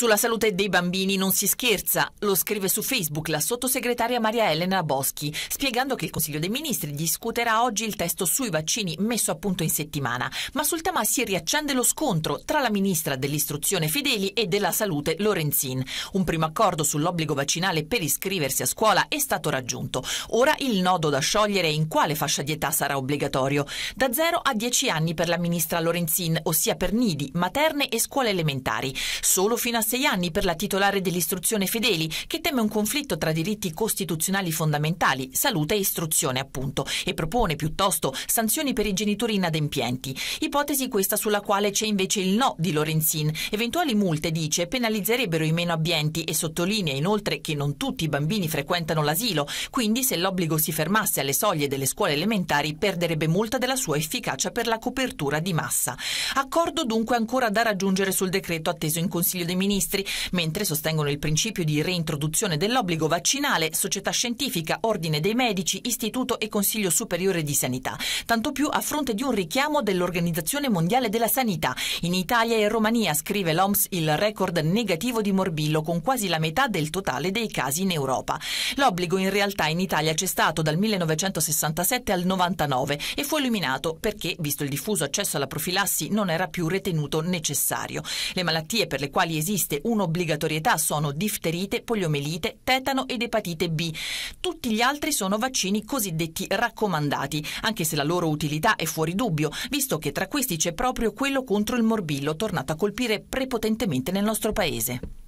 Sulla salute dei bambini non si scherza, lo scrive su Facebook la sottosegretaria Maria Elena Boschi, spiegando che il Consiglio dei Ministri discuterà oggi il testo sui vaccini messo a punto in settimana, ma sul tema si riaccende lo scontro tra la ministra dell'istruzione Fedeli e della salute Lorenzin. Un primo accordo sull'obbligo vaccinale per iscriversi a scuola è stato raggiunto. Ora il nodo da sciogliere è in quale fascia di età sarà obbligatorio. Da 0 a 10 anni per la ministra Lorenzin, ossia per nidi, materne e scuole elementari. Solo fino a sei anni per la titolare dell'istruzione Fedeli, che teme un conflitto tra diritti costituzionali fondamentali, salute e istruzione appunto, e propone piuttosto sanzioni per i genitori inadempienti. Ipotesi questa sulla quale c'è invece il no di Lorenzin. Eventuali multe, dice, penalizzerebbero i meno abbienti e sottolinea inoltre che non tutti i bambini frequentano l'asilo, quindi se l'obbligo si fermasse alle soglie delle scuole elementari perderebbe molta della sua efficacia per la copertura di massa. Accordo dunque ancora da raggiungere sul decreto atteso in Consiglio dei Ministri ministri, mentre sostengono il principio di reintroduzione dell'obbligo vaccinale società scientifica, ordine dei medici, istituto e Consiglio superiore di sanità, tanto più a fronte di un richiamo dell'Organizzazione Mondiale della Sanità. In Italia e Romania, scrive l'OMS, il record negativo di morbillo con quasi la metà del totale dei casi in Europa. L'obbligo in realtà in Italia c'è stato dal 1967 al 99 e fu eliminato perché, visto il diffuso accesso alla profilassi, non era più ritenuto necessario. Le malattie per le quali esiste esiste un'obbligatorietà sono difterite, poliomelite, tetano ed epatite B. Tutti gli altri sono vaccini cosiddetti raccomandati, anche se la loro utilità è fuori dubbio, visto che tra questi c'è proprio quello contro il morbillo, tornato a colpire prepotentemente nel nostro paese.